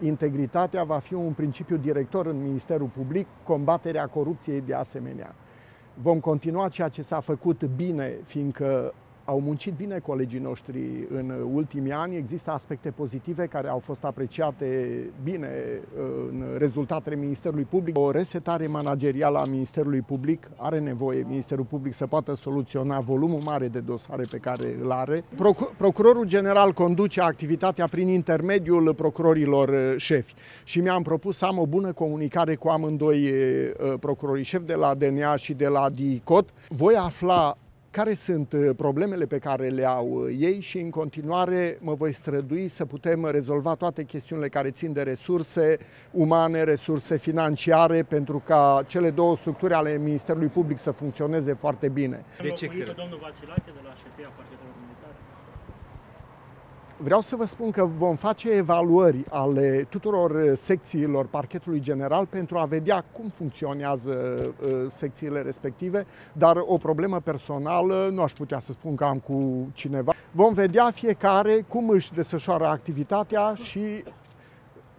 integritatea va fi un principiu director în Ministerul Public, combaterea corupției de asemenea. Vom continua ceea ce s-a făcut bine, fiindcă au muncit bine colegii noștri în ultimii ani. Există aspecte pozitive care au fost apreciate bine uh, în rezultatele Ministerului Public. O resetare managerială a Ministerului Public are nevoie Ministerul Public să poată soluționa volumul mare de dosare pe care îl are. Procurorul General conduce activitatea prin intermediul procurorilor uh, șefi și mi-am propus să am o bună comunicare cu amândoi uh, procurorii șefi de la DNA și de la DICOT. Voi afla care sunt uh, problemele pe care le au uh, ei și în continuare mă voi strădui să putem rezolva toate chestiunile care țin de resurse umane, resurse financiare, pentru ca cele două structuri ale Ministerului Public să funcționeze foarte bine. De ce cred? domnul Vasilache de la șefia parchetelor militare? Vreau să vă spun că vom face evaluări ale tuturor uh, secțiilor parchetului general pentru a vedea cum funcționează uh, secțiile respective, dar o problemă personală nu aș putea să spun că am cu cineva. Vom vedea fiecare cum își desfășoară activitatea și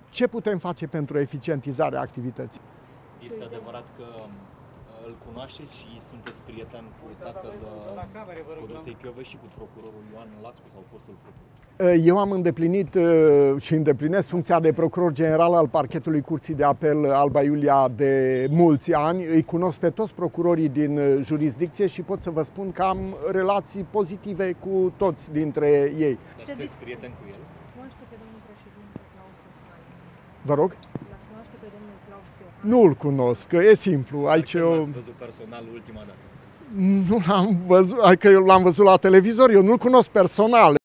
ce putem face pentru eficientizarea activității. Este adevărat că îl cunoașteți și sunteți prieten cu tatăl Codruței Chiove și cu procurorul Ioan Lascu sau fostul procuror? Eu am îndeplinit uh, și îndeplinesc funcția de procuror general al parchetului Curții de Apel Alba Iulia de mulți ani. Îi cunosc pe toți procurorii din uh, jurisdicție și pot să vă spun că am relații pozitive cu toți dintre ei. Sunteți prieten cu el? Vă rog? Nu-l cunosc, e simplu. Aici eu... văzut personal ultima dată? Nu l-am văzut, adică eu l-am văzut la televizor, eu nu-l cunosc personal.